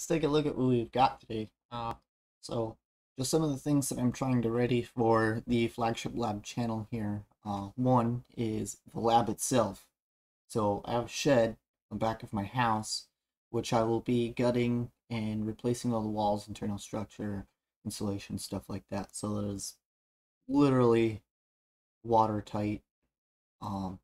let's take a look at what we've got today. Uh, so just some of the things that I'm trying to ready for the flagship lab channel here. Uh, one is the lab itself. So I have a shed on the back of my house, which I will be gutting and replacing all the walls, internal structure, insulation, stuff like that. So that is literally watertight. Um,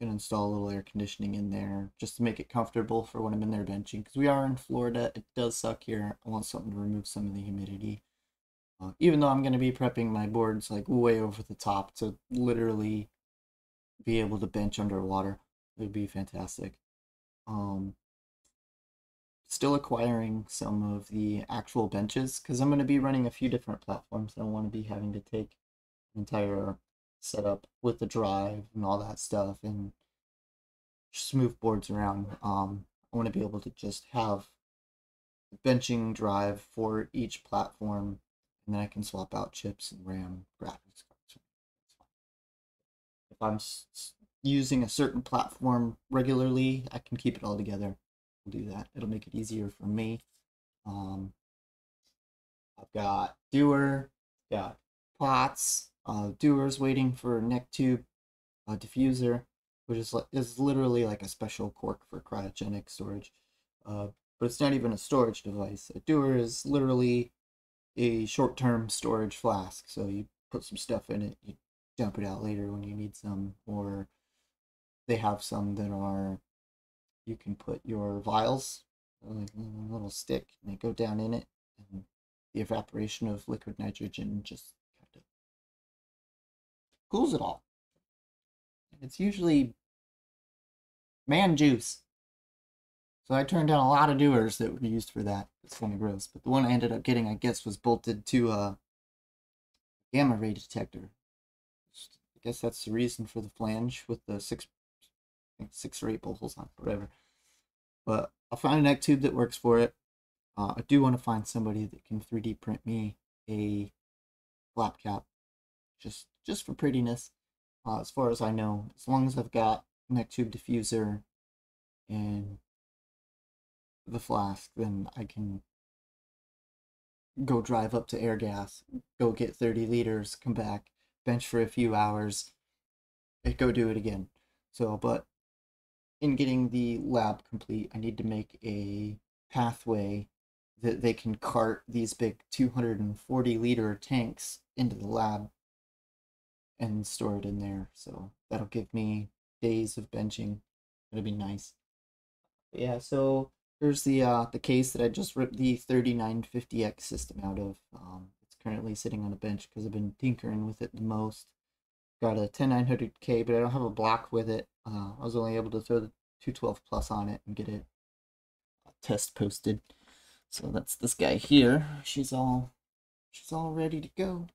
gonna install a little air conditioning in there just to make it comfortable for when I'm in there benching because we are in Florida. It does suck here. I want something to remove some of the humidity. Uh, even though I'm gonna be prepping my boards like way over the top to literally be able to bench underwater, it would be fantastic. Um, still acquiring some of the actual benches because I'm going to be running a few different platforms. I don't want to be having to take an entire setup with the drive and all that stuff and smooth boards around. Um, I want to be able to just have a benching drive for each platform and then I can swap out chips and RAM graphics cards. If I'm using a certain platform regularly, I can keep it all together. We'll do that. It'll make it easier for me. Um, I've got Dewar, got pots, uh, Dewar's waiting for neck tube uh, diffuser, which is is literally like a special cork for cryogenic storage. Uh, but it's not even a storage device. A Dewar is literally a short-term storage flask. So you put some stuff in it, you dump it out later when you need some, or they have some that are you can put your vials, like a little stick, and they go down in it, and the evaporation of liquid nitrogen just cools it all. It's usually man juice. So I turned down a lot of Dewars that were used for that. It's kind of gross. But the one I ended up getting, I guess, was bolted to a gamma ray detector. I guess that's the reason for the flange with the six six or eight bolt holes on it, whatever. But I'll find a neck tube that works for it. Uh, I do want to find somebody that can 3D print me a flap cap, just just for prettiness. Uh, as far as I know, as long as I've got neck tube diffuser and the flask, then I can go drive up to Airgas, go get 30 liters, come back, bench for a few hours, and go do it again. So, but in getting the lab complete, I need to make a pathway that they can cart these big 240 liter tanks into the lab and store it in there. So that'll give me days of benching. It'll be nice. Yeah, so here's the uh, the case that I just ripped the 3950X system out of. Um, it's currently sitting on a bench because I've been tinkering with it the most. Got a 10900K, but I don't have a block with it. Uh, I was only able to throw the 212 plus on it and get it uh, test posted. So that's this guy here. She's all, she's all ready to go.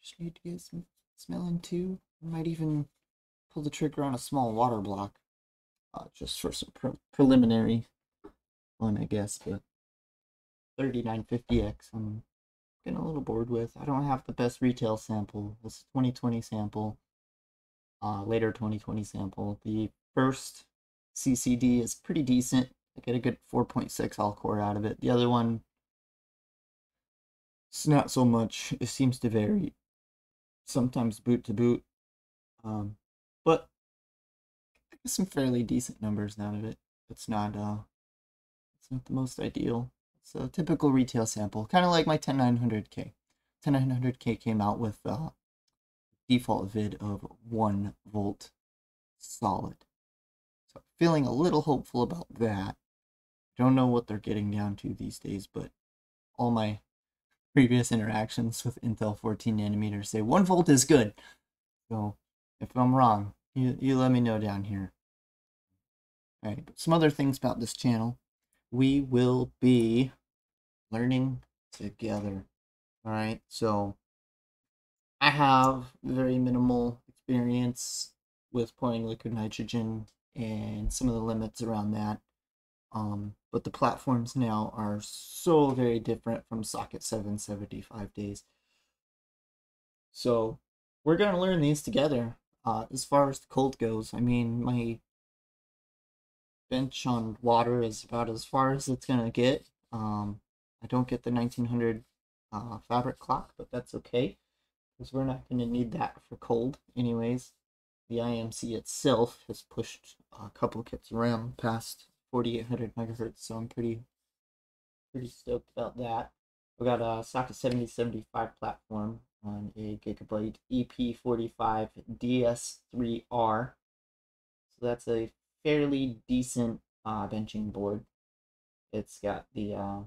Just need to get some smelling too. Might even pull the trigger on a small water block, uh, just for some pre preliminary one, I guess. But 3950X, I'm getting a little bored with. I don't have the best retail sample. This 2020 sample, uh, later 2020 sample. The first CCD is pretty decent. I get a good 4.6 all core out of it. The other one, it's not so much. It seems to vary. Sometimes boot to boot. Um, but I get some fairly decent numbers out of it. It's not uh it's not the most ideal. It's a typical retail sample, kind of like my 10900K. 10900K came out with a uh, default vid of 1 volt solid. So feeling a little hopeful about that. Don't know what they're getting down to these days, but all my previous interactions with Intel 14 nanometers say 1 volt is good. So if I'm wrong, you, you let me know down here. Alright, some other things about this channel. We will be learning together. All right, so I have very minimal experience with pouring liquid nitrogen and some of the limits around that. Um, but the platforms now are so very different from Socket 775 days. So we're going to learn these together. Uh, as far as the cold goes, I mean, my bench on water is about as far as it's gonna get. Um, I don't get the 1900 uh, fabric clock, but that's okay because we're not gonna need that for cold anyways. The IMC itself has pushed a couple kits around past 4800 megahertz, so I'm pretty pretty stoked about that. We got a socket 7075 platform on a Gigabyte EP45 DS3R. So that's a fairly decent uh, benching board. It's got the uh,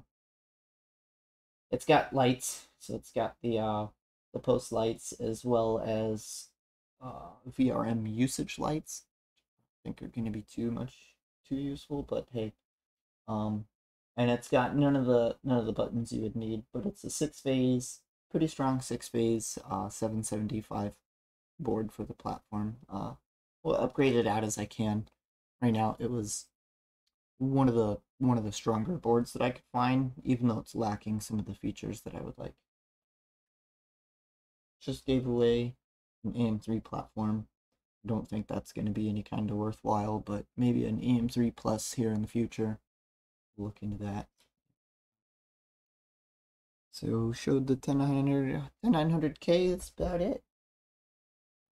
it's got lights, so it's got the uh, the post lights as well as uh, VRM usage lights. I think are going to be too much too useful, but hey, um, and it's got none of the none of the buttons you would need, but it's a six phase, pretty strong six phase, uh, 775 board for the platform. Uh, we'll upgrade it out as I can. Right now, it was one of the one of the stronger boards that I could find, even though it's lacking some of the features that I would like. Just gave away an AM3 platform. Don't think that's going to be any kind of worthwhile, but maybe an AM3 Plus here in the future. Look into that. So showed the 10900 10900K. That's about it.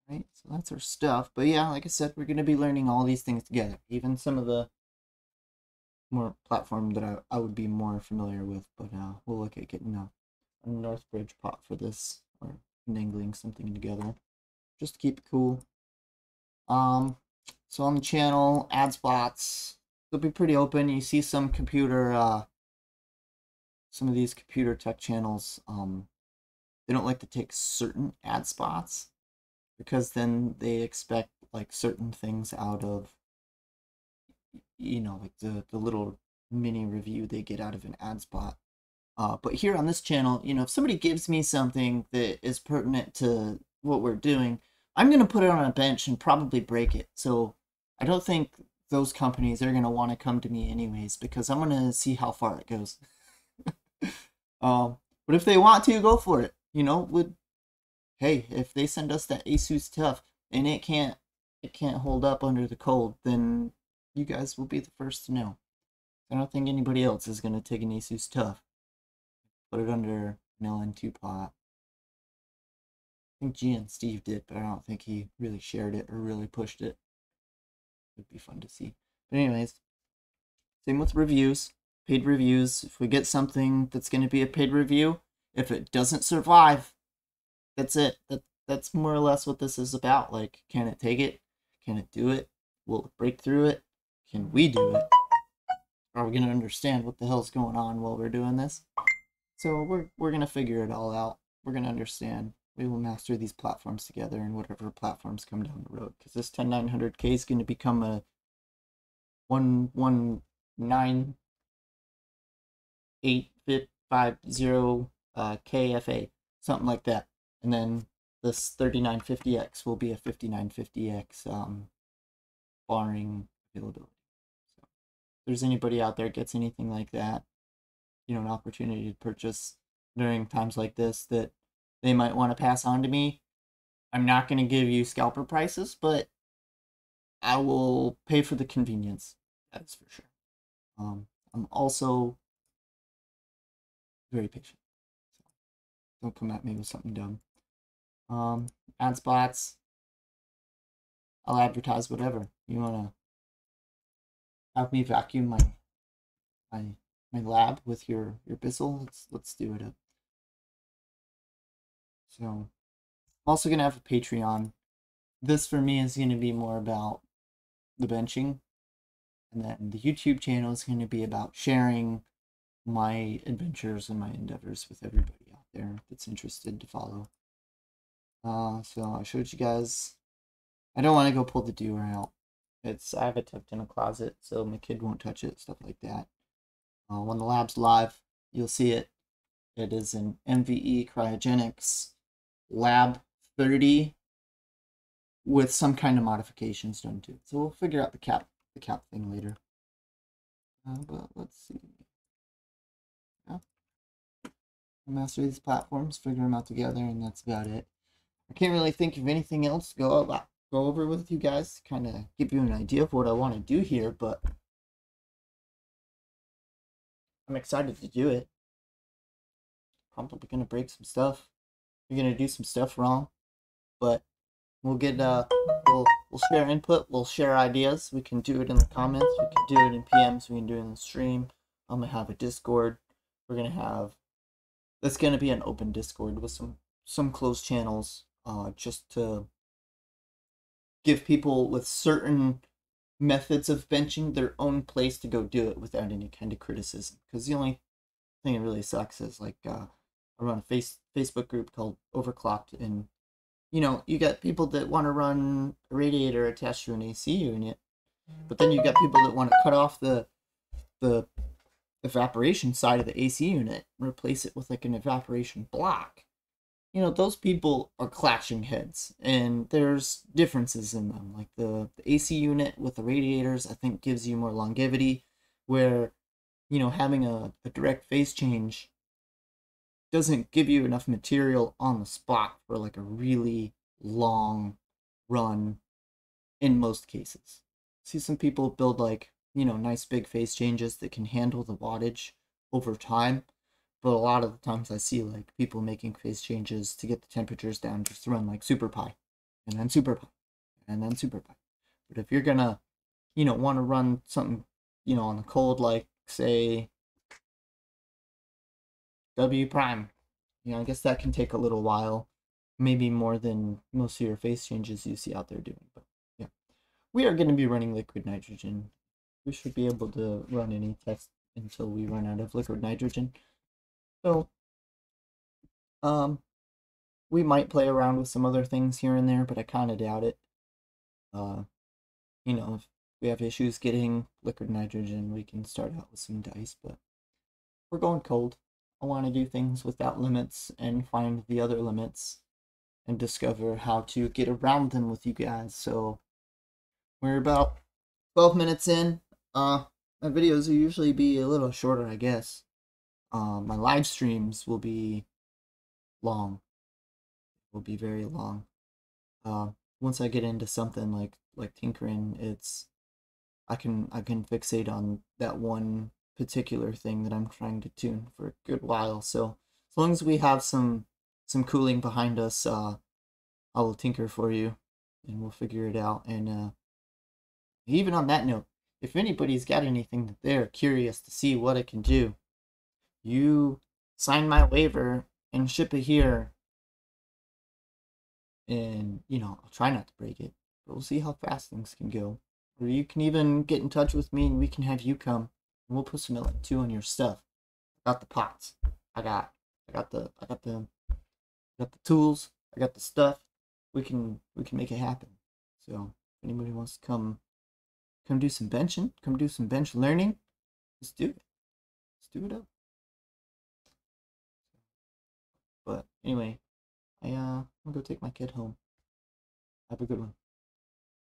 Right, so that's our stuff. But yeah, like I said, we're going to be learning all these things together. Even some of the more platform that I, I would be more familiar with. But uh, we'll look at getting a, a Northbridge pot for this or mingling something together just to keep it cool. Um, so on the channel, ad spots, they'll be pretty open. You see some computer, uh, some of these computer tech channels, um, they don't like to take certain ad spots because then they expect like certain things out of you know like the the little mini review they get out of an ad spot uh, but here on this channel you know if somebody gives me something that is pertinent to what we're doing i'm going to put it on a bench and probably break it so i don't think those companies are going to want to come to me anyways because i'm going to see how far it goes um, but if they want to go for it you know would hey, if they send us that Asus TUF and it can't it can't hold up under the cold, then you guys will be the first to know. I don't think anybody else is gonna take an Asus TUF, put it under an LN2 pot. Think GN Steve did, but I don't think he really shared it or really pushed it. It'd be fun to see. But anyways, same with reviews, paid reviews. If we get something that's going to be a paid review, if it doesn't survive, that's it. That that's more or less what this is about. Like, can it take it? Can it do it? Will it break through it? Can we do it? Are we gonna understand what the hell's going on while we're doing this? So we're we're gonna figure it all out. We're gonna understand. We will master these platforms together and whatever platforms come down the road. Because this 10900K is gonna become a one one nine eight five zero uh, KFA, something like that and then this 3950X will be a 5950X um, barring availability. So if there's anybody out there gets anything like that, you know, an opportunity to purchase during times like this that they might want to pass on to me, I'm not going to give you scalper prices, but I will pay for the convenience. That's for sure. Um, I'm also very patient. So don't come at me with something dumb um, ad spots. I'll advertise whatever you want to have me vacuum my my my lab with your your Bissell. Let's let's do it up. So I'm also gonna have a Patreon. This for me is gonna be more about the benching, and then the YouTube channel is gonna be about sharing my adventures and my endeavors with everybody out there that's interested to follow. Uh, so I showed you guys. I don't want to go pull the Dewar out. It's I have it tucked in a closet so my kid won't touch it, stuff like that. Uh, when the lab's live, you'll see it. It is an MVE Cryogenics Lab 30 with some kind of modifications done to it. So we'll figure out the cap the cap thing later. Uh, but let's see. Yeah. master these platforms, figure them out together, and that's about it. I can't really think of anything else to go about, go over with you guys. Kind of give you an idea of what I want to do here, but I'm excited to do it. Probably gonna break some stuff. You're gonna do some stuff wrong, but we'll get uh we'll we'll share input. We'll share ideas. We can do it in the comments. We can do it in PMs. We can do it in the stream. I'm gonna have a Discord. We're gonna have. That's gonna be an open Discord with some some closed channels. Uh, just to give people with certain methods of benching their own place to go do it without any kind of criticism. Because the only thing that really sucks is like uh, I run a face Facebook group called Overclocked, and you know you got people that want to run a radiator attached to an AC unit, but then you got people that want to cut off the the evaporation side of the AC unit, and replace it with like an evaporation block. You know those people are clashing heads and there's differences in them. Like the, the ac unit with the radiators i think gives you more longevity where you know having a, a direct phase change doesn't give you enough material on the spot for like a really long run in most cases see some people build like you know nice big phase changes that can handle the wattage over time but a lot of the times I see like people making phase changes to get the temperatures down just to run like SuperPi and then SuperPi and then SuperPi. But if you're gonna, you know, want to run something, you know, on the cold like say wPrime, you know, I guess that can take a little while, maybe more than most of your phase changes you see out there doing. But yeah, we are going to be running liquid nitrogen. We should be able to run any test until we run out of liquid nitrogen. So, um, we might play around with some other things here and there, but I kind of doubt it. Uh, you know, if we have issues getting liquid nitrogen, we can start out with some dice, but we're going cold. I want to do things without limits and find the other limits and discover how to get around them with you guys. So we're about 12 minutes in. Uh, my videos will usually be a little shorter, I guess um, my live streams will be long. Will be very long. Uh, once I get into something like like tinkering, it's I can I can fixate on that one particular thing that I'm trying to tune for a good while. So as long as we have some some cooling behind us, uh, I will tinker for you, and we'll figure it out. And uh, even on that note, if anybody's got anything that they're curious to see what it can do, you sign my waiver and ship it here. And, you know, I'll try not to break it, but we'll see how fast things can go. Or you can even get in touch with me and we can have you come and we'll put some LN2 on your stuff. I got the pots. I got I got the I got the I got the tools. I got the stuff. We can we can make it happen. So if anybody wants to come come do some benching, come do some bench learning, let's do it. Let's do it up. But anyway, I uh, I'm gonna go take my kid home. Have a good one.